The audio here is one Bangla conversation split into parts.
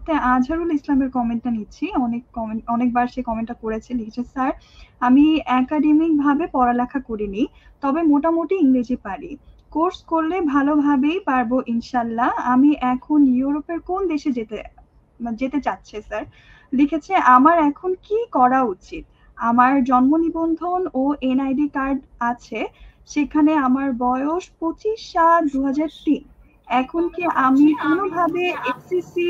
মুহূর্তে আজহারুল ইসলামের কমেন্টটা নিচ্ছি। অনেক কমেন্ট অনেকবার সে কমেন্টটা করেছে, লিখেছে, স্যার, আমি একাডেমিক ভাবে পড়ালেখা করিনি, তবে মোটামুটি ইংরেজি পারি। কোর্স করলে ভালোভাবেই পারব ইনশাল্লাহ। আমি এখন ইউরোপের কোন দেশে যেতে যেতে চাচ্ছে, স্যার? লিখেছে, আমার এখন কি করা উচিত? আমার জন্ম নিবন্ধন ও এনআইডি কার্ড আছে। সেখানে আমার বয়স পঁচিশ সাত দু হাজার তিন। এখন কি আমি কোনোভাবে এসএসসি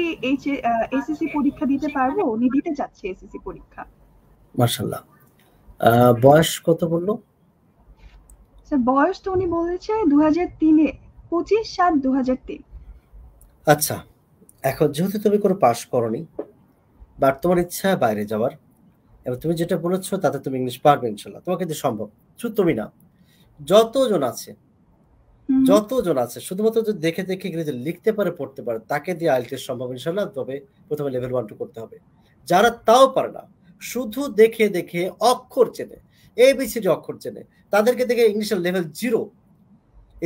এসএসসি পরীক্ষা দিতে পারব? উনি দিতে চাচ্ছে এসএসসি পরীক্ষা। মার্শাল্লাহ বয়স কত বলল? স্যার বয়স তো উনি বলেছে দু হাজার তিনে পঁচিশ সাত দু হাজার তিন। আচ্ছা এখন যেহেতু তুমি কোনো পাশ করনি বাট তোমার ইচ্ছা বাইরে যাওয়ার এবং তুমি যেটা বলেছ তাতে তুমি ইংলিশ পারবে ইনশাল্লাহ তোমাকে কিন্তু সম্ভব শুধু তুমি না যতজন আছে যতজন আছে শুধুমাত্র যদি দেখে দেখে ইংরেজি লিখতে পারে পড়তে পারে তাকে দিয়ে আইএলটিএস সম্ভব ইনশাল্লাহ তবে প্রথমে লেভেল ওয়ান টু করতে হবে। যারা তাও পারে না শুধু দেখে দেখে অক্ষর চেনে এবিসিডি অক্ষর চেনে তাদেরকে দেখে ইংলিশের লেভেল জিরো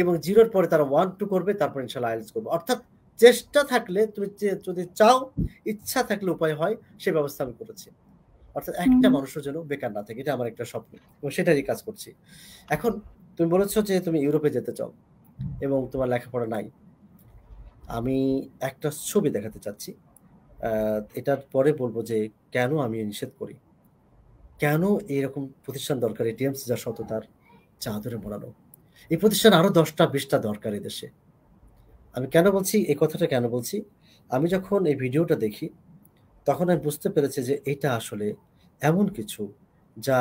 এবং জিরোর পরে তারা ওয়ান টু করবে তারপর ইনশাল্লাহ আইএলস করবে। অর্থাৎ চেষ্টা থাকলে তুমি যদি চাও ইচ্ছা থাকলে উপায় হয় সে ব্যবস্থা আমি করেছি। অর্থাৎ একটা মানুষের জন্য বেকার না থাকে এটা আমার একটা স্বপ্ন এবং সেটারই কাজ করছি। এখন তুমি বলেছ যে তুমি ইউরোপে যেতে চাও। এবং তোমার লেখাপড়া নাই। আমি একটা ছবি দেখাতে চাচ্ছি। এটার পরে বলব যে কেন আমি নিষেধ করি? কেন এরকম প্রতিষ্ঠান দরকার? এটিএমস যা সততার চাদরে মোড়ানো এই প্রতিষ্ঠান আরও দশটা, বিশটা দরকার দেশে। আমি কেন বলছি? এই কথাটা কেন বলছি? আমি যখন এই ভিডিওটা দেখি, তখন আমি বুঝতে পেরেছি যে এটা আসলে এমন কিছু যা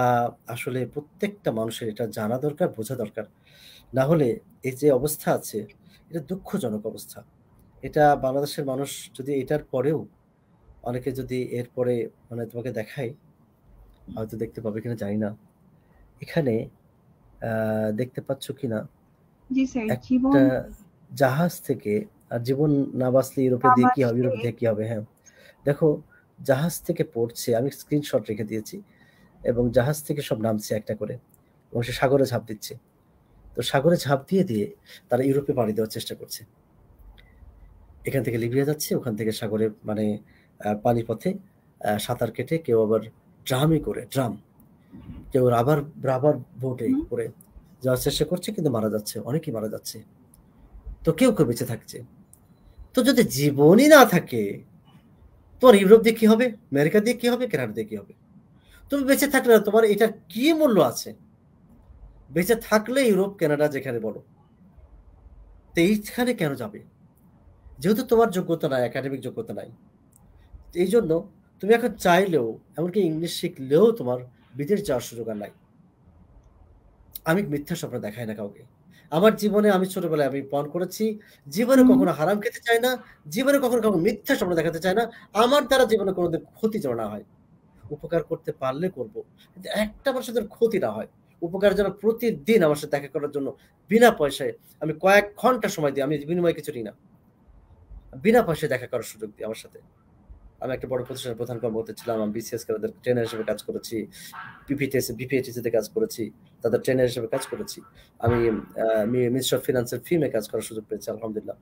আসলে প্রত্যেকটা মানুষের এটা জানা দরকার বোঝা দরকার। না হলে এই যে অবস্থা আছে এটা দুঃখজনক অবস্থা। এটা বাংলাদেশের মানুষ যদি এটার পরেও অনেকে যদি এরপরে মানে তোমাকে দেখায় হয়তো দেখতে পাবে কিনা জানি না। এখানে দেখতে পাচ্ছ কিনা? একটা জাহাজ থেকে আর জীবন না বাঁচলে ইউরোপে দিয়ে কি হবে? ইউরোপে দিয়ে কি হবে? হ্যাঁ। দেখো জাহাজ থেকে পড়ছে আমি স্ক্রিনশট রেখে দিয়েছি। এবং জাহাজ থেকে সব নামছে একটা করে এবং সে সাগরে ঝাঁপ দিচ্ছে। তো সাগরে ঝাঁপ দিয়ে দিয়ে তারা ইউরোপে পাড়ি দেওয়ার চেষ্টা করছে। এখান থেকে লিবিয়া যাচ্ছে ওখান থেকে সাগরে মানে পানি পথে সাঁতার কেটে কেউ আবার ড্রামে করে ড্রাম। কেউ রাবার রাবার বোটে করে যাওয়ার চেষ্টা করছে কিন্তু মারা যাচ্ছে অনেকেই মারা যাচ্ছে। তো কেউ কেউ বেঁচে থাকছে। তো যদি জীবনই না থাকে তোমার ইউরোপ দিয়ে কি হবে? আমেরিকা দিয়ে কি হবে? কেনাডা দিয়ে কি হবে? তুমি বেঁচে থাকলে তোমার এটার কি মূল্য আছে? বেঁচে থাকলে ইউরোপ কানাডা যেখানে বলো তো এইখানে কেন যাবে? যেহেতু তোমার যোগ্যতা নাই একাডেমিক যোগ্যতা নাই এই জন্য তুমি এখন চাইলেও এমনকি ইংলিশ শিখলেও তোমার বিদেশ যাওয়ার সুযোগ আর নাই। আমি মিথ্যা স্বপ্ন দেখাই না কাউকে। আমার জীবনে আমি ছোটবেলায় আমি পণ করেছি জীবনে কখনো হারাম খেতে চাই না জীবনে কখনো কখনো মিথ্যা স্বপ্ন দেখাতে চাই না আমার দ্বারা জীবনে কোনো ক্ষতি যেন না হয়। উপকার করতে পারলে করব। একটা মানুষের ক্ষতি না হয়। উপকার জন্য প্রতিদিন আমার সাথে দেখা করার জন্য বিনা পয়সায় আমি কয়েক ঘণ্টা সময় দিই, আমি বিনিময় কিছু নিই না। বিনা পয়সায় দেখা করার সুযোগ দিই আমার সাথে। আমি একটা বড় প্রতিষ্ঠানের প্রধান কর্মকর্তা ছিলাম, আমি বিসিএস তাদের ট্রেনার হিসেবে কাজ করেছি পিপিটিএস বিপিএটিসিতে কাজ করেছি, তাদের ট্রেনার হিসেবে কাজ করেছি। আমি মিনিস্টার অফ ফিনান্সের ফিমে কাজ করার সুযোগ পেয়েছি, আলহামদুলিল্লাহ।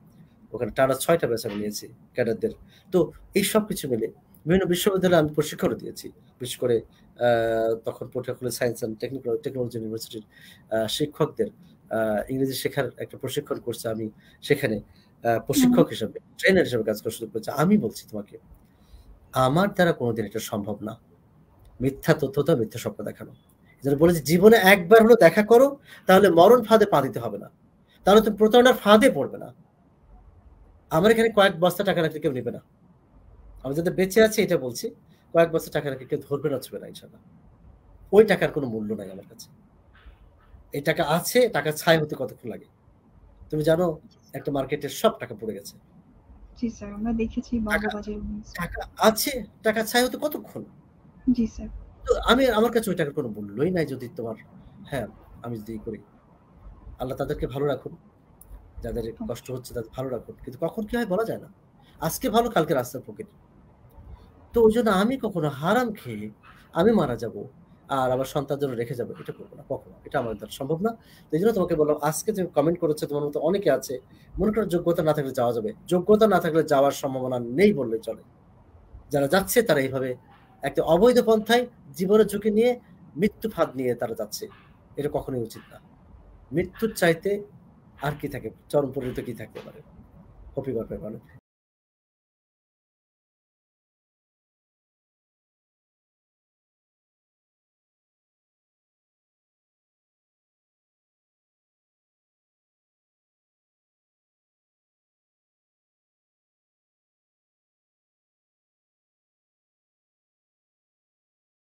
ওখানে টানা ছয়টা ব্যাচ নিয়েছি, ক্যাডারদের। তো এই সব কিছু মিলে বিভিন্ন বিশ্ববিদ্যালয়ে আমি প্রশিক্ষণও দিয়েছি। বিশেষ করে তখন Patuakhali science and technical technology ইউনিভার্সিটির শিক্ষকদের ইংরেজি শেখার একটা প্রশিক্ষণ করছে আমি সেখানে প্রশিক্ষক হিসেবে ট্রেনার হিসেবে কাজ করার সুযোগ পেয়েছি। আমি বলছি তোমাকে আমার দ্বারা কোনোদিন এটা সম্ভব না। মিথ্যা তথ্যতা মিথ্যা স্বপ্ন দেখানো। যেটা বলেছি জীবনে একবার হলো দেখা করো তাহলে মরণ ফাঁদে পা দিতে হবে না। তাহলে তুমি প্রতারণার ফাঁদে পড়বে না। আমার এখানে কয়েক বস্তা টাকা রাখলে কেউ নেবে না। আমি যাদের বেঁচে আছি এটা বলছি কয়েক বছর টাকা রাখলে কেউ ধরবে না ছবে না ইনশাল্লাহ ওই টাকার কোনো মূল্য নাই আমার কাছে। এই টাকা আছে টাকা ছাই হতে কতক্ষণ লাগে? তুমি জানো একটা মার্কেটের সব টাকা পড়ে গেছে। জি স্যার আমরা দেখেছি টাকা আছে টাকা ছাই হতে কতক্ষণ? জি স্যার। তো আমি আমার কাছে ওই টাকার কোনো মূল্যই নাই যদি তোমার হ্যাঁ আমি যদি করি। আল্লাহ তাদেরকে ভালো রাখুন। যাদের কষ্ট হচ্ছে তাদের ভালো রাখুন। কিন্তু কখন কি হয় বলা যায় না। আজকে ভালো কালকে রাস্তার পকেট তো ওই জন্য আমি কখনো হারাম খেয়ে আমি মারা যাব আর আমার সন্তান জন্য রেখে যাব, এটা করব না, কখনো। এটা আমার দ্বারা সম্ভব না। এই জন্য তোমাকে বললাম, আজকে যে কমেন্ট করেছে, তোমার মতো অনেকে আছে, মনে করো যোগ্যতা না থাকলে যাওয়া যাবে। যোগ্যতা না থাকলে যাওয়ার সম্ভাবনা নেই বললে চলে। যারা যাচ্ছে, তারা এইভাবে একটা অবৈধ পন্থায় জীবনের ঝুঁকি নিয়ে মৃত্যু ফাঁদ নিয়ে তারা যাচ্ছে। এটা কখনোই উচিত না। মৃত্যুর চাইতে আর কি থাকে? চরম পরিণত কি থাকতে পারে কপি গল্পের মানে